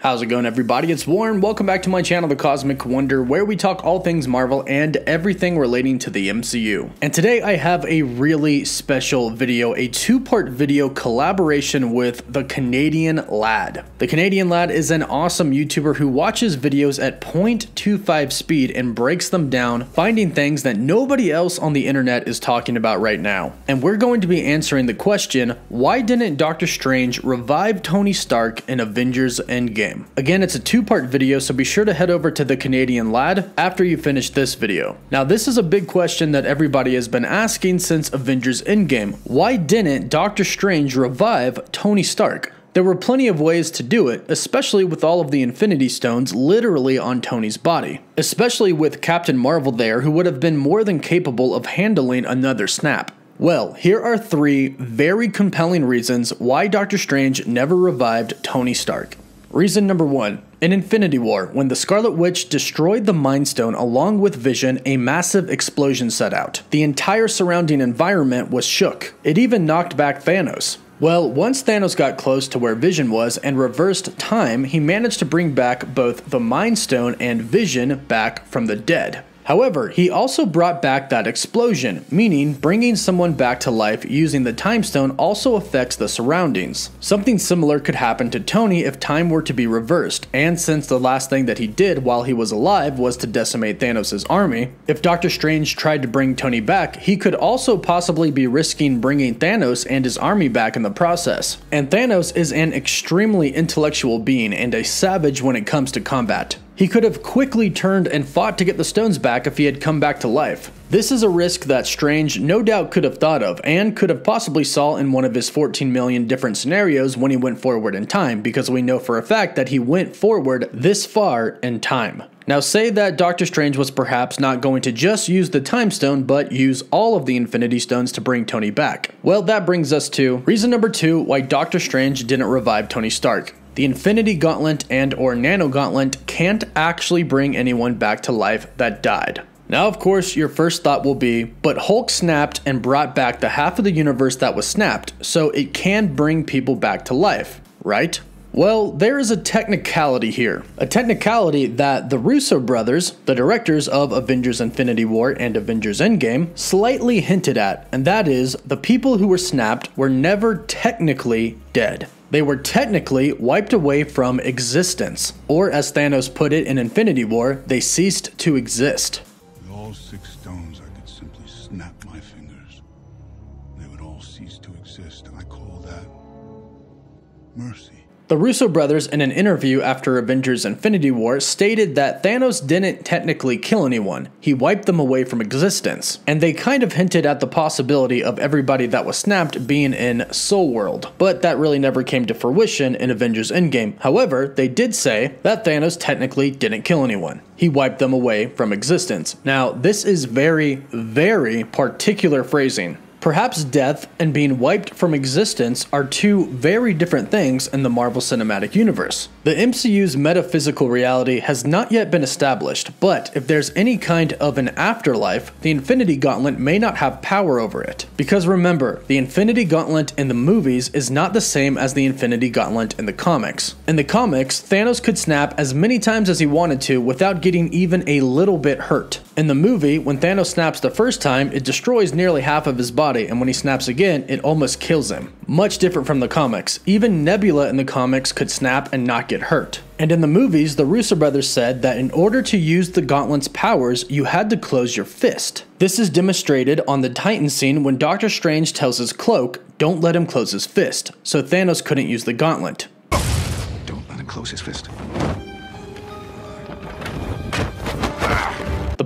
How's it going, everybody? It's Warren. Welcome back to my channel, The Cosmic Wonder, where we talk all things Marvel and everything relating to the MCU. And today I have a really special video, a two-part video collaboration with The Canadian Lad. The Canadian Lad is an awesome YouTuber who watches videos at 0.25 speed and breaks them down, finding things that nobody else on the internet is talking about right now. And we're going to be answering the question, why didn't Doctor Strange revive Tony Stark in Avengers Endgame? Game. Again, it's a two-part video, so be sure to head over to The Canadian Lad after you finish this video. Now, this is a big question that everybody has been asking since Avengers Endgame. Why didn't Doctor Strange revive Tony Stark? There were plenty of ways to do it, especially with all of the Infinity Stones literally on Tony's body. Especially with Captain Marvel there, who would have been more than capable of handling another snap. Well, here are three very compelling reasons why Doctor Strange never revived Tony Stark. Reason number one in Infinity War, when the Scarlet Witch destroyed the Mind Stone along with Vision, a massive explosion set out. The entire surrounding environment was shook. It even knocked back Thanos. Well, once Thanos got close to where Vision was and reversed time, he managed to bring back both the Mind Stone and Vision back from the dead. However, he also brought back that explosion, meaning bringing someone back to life using the time stone also affects the surroundings. Something similar could happen to Tony if time were to be reversed, and since the last thing that he did while he was alive was to decimate Thanos' army, if Doctor Strange tried to bring Tony back, he could also possibly be risking bringing Thanos and his army back in the process. And Thanos is an extremely intellectual being and a savage when it comes to combat. He could have quickly turned and fought to get the stones back if he had come back to life. This is a risk that Strange no doubt could have thought of and could have possibly saw in one of his 14 million different scenarios when he went forward in time because we know for a fact that he went forward this far in time. Now say that Doctor Strange was perhaps not going to just use the Time Stone but use all of the Infinity Stones to bring Tony back. Well that brings us to reason number 2 why Doctor Strange didn't revive Tony Stark. The Infinity Gauntlet and or Nano Gauntlet can't actually bring anyone back to life that died. Now, of course, your first thought will be, but Hulk snapped and brought back the half of the universe that was snapped, so it can bring people back to life, right? Well, there is a technicality here. A technicality that the Russo brothers, the directors of Avengers Infinity War and Avengers Endgame, slightly hinted at, and that is the people who were snapped were never technically dead. They were technically wiped away from existence, or as Thanos put it in Infinity War, they ceased to exist. With all six stones, I could simply snap my fingers. They would all cease to exist, and I call that mercy. The Russo brothers, in an interview after Avengers Infinity War, stated that Thanos didn't technically kill anyone, he wiped them away from existence. And they kind of hinted at the possibility of everybody that was snapped being in Soul World, but that really never came to fruition in Avengers Endgame. However, they did say that Thanos technically didn't kill anyone. He wiped them away from existence. Now, this is very, very particular phrasing. Perhaps death and being wiped from existence are two very different things in the Marvel Cinematic Universe. The MCU's metaphysical reality has not yet been established, but if there's any kind of an afterlife, the Infinity Gauntlet may not have power over it. Because remember, the Infinity Gauntlet in the movies is not the same as the Infinity Gauntlet in the comics. In the comics, Thanos could snap as many times as he wanted to without getting even a little bit hurt. In the movie, when Thanos snaps the first time, it destroys nearly half of his body, and when he snaps again, it almost kills him. Much different from the comics. Even Nebula in the comics could snap and not get hurt. And in the movies, the Russo brothers said that in order to use the gauntlet's powers, you had to close your fist. This is demonstrated on the Titan scene when Doctor Strange tells his cloak, don't let him close his fist, so Thanos couldn't use the gauntlet. Don't let him close his fist.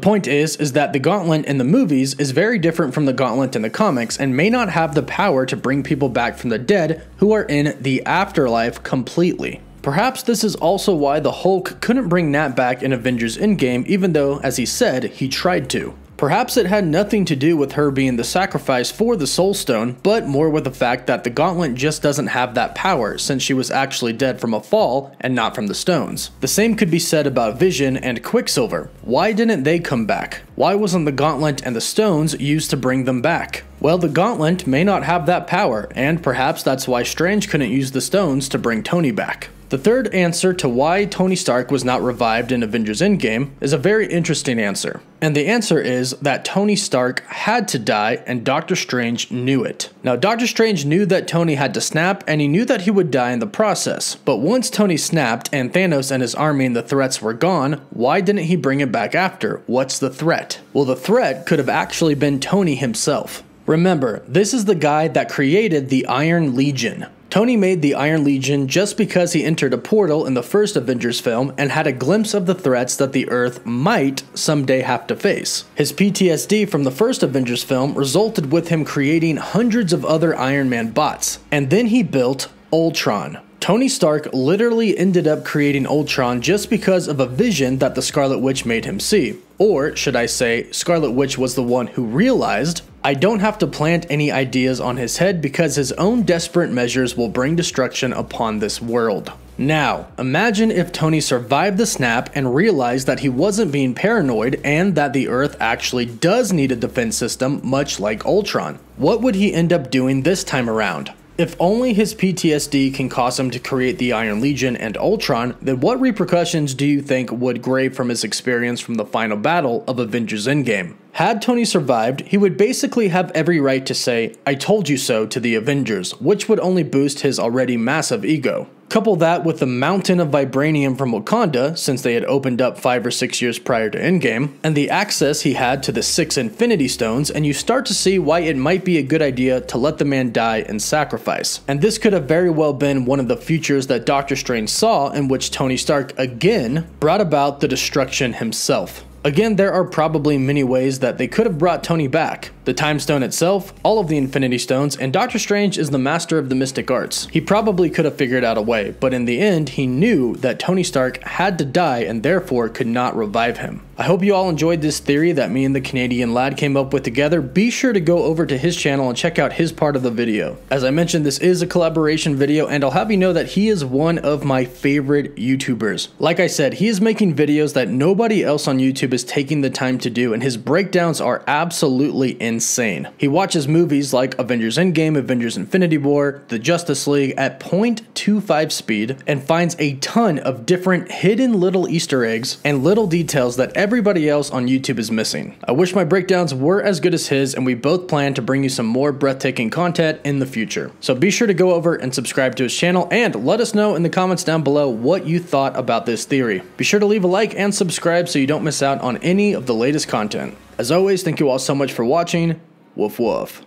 Point is is that the gauntlet in the movies is very different from the gauntlet in the comics and may not have the power to bring people back from the dead who are in the afterlife completely. Perhaps this is also why the Hulk couldn't bring Nat back in Avengers Endgame even though, as he said, he tried to. Perhaps it had nothing to do with her being the sacrifice for the Soul Stone, but more with the fact that the Gauntlet just doesn't have that power since she was actually dead from a fall and not from the stones. The same could be said about Vision and Quicksilver. Why didn't they come back? Why wasn't the Gauntlet and the stones used to bring them back? Well, the Gauntlet may not have that power, and perhaps that's why Strange couldn't use the stones to bring Tony back. The third answer to why Tony Stark was not revived in Avengers Endgame is a very interesting answer. And the answer is that Tony Stark had to die and Doctor Strange knew it. Now, Doctor Strange knew that Tony had to snap and he knew that he would die in the process. But once Tony snapped and Thanos and his army and the threats were gone, why didn't he bring it back after? What's the threat? Well, the threat could have actually been Tony himself. Remember, this is the guy that created the Iron Legion. Tony made the Iron Legion just because he entered a portal in the first Avengers film and had a glimpse of the threats that the Earth might someday have to face. His PTSD from the first Avengers film resulted with him creating hundreds of other Iron Man bots, and then he built Ultron. Tony Stark literally ended up creating Ultron just because of a vision that the Scarlet Witch made him see. Or, should I say, Scarlet Witch was the one who realized I don't have to plant any ideas on his head because his own desperate measures will bring destruction upon this world. Now, imagine if Tony survived the snap and realized that he wasn't being paranoid and that the Earth actually does need a defense system much like Ultron. What would he end up doing this time around? If only his PTSD can cause him to create the Iron Legion and Ultron, then what repercussions do you think would grave from his experience from the final battle of Avengers Endgame? Had Tony survived, he would basically have every right to say, I told you so to the Avengers, which would only boost his already massive ego. Couple that with the mountain of vibranium from Wakanda, since they had opened up 5 or 6 years prior to Endgame, and the access he had to the 6 Infinity Stones, and you start to see why it might be a good idea to let the man die in sacrifice. And this could have very well been one of the futures that Doctor Strange saw, in which Tony Stark again brought about the destruction himself. Again, there are probably many ways that they could have brought Tony back. The Time Stone itself, all of the Infinity Stones, and Doctor Strange is the master of the mystic arts. He probably could have figured out a way, but in the end, he knew that Tony Stark had to die and therefore could not revive him. I hope you all enjoyed this theory that me and the Canadian lad came up with together. Be sure to go over to his channel and check out his part of the video. As I mentioned, this is a collaboration video, and I'll have you know that he is one of my favorite YouTubers. Like I said, he is making videos that nobody else on YouTube is taking the time to do, and his breakdowns are absolutely insane. He watches movies like Avengers Endgame, Avengers Infinity War, The Justice League at 0.25 speed, and finds a ton of different hidden little Easter eggs and little details that everybody else on YouTube is missing. I wish my breakdowns were as good as his, and we both plan to bring you some more breathtaking content in the future. So be sure to go over and subscribe to his channel, and let us know in the comments down below what you thought about this theory. Be sure to leave a like and subscribe so you don't miss out on any of the latest content. As always, thank you all so much for watching. Woof woof.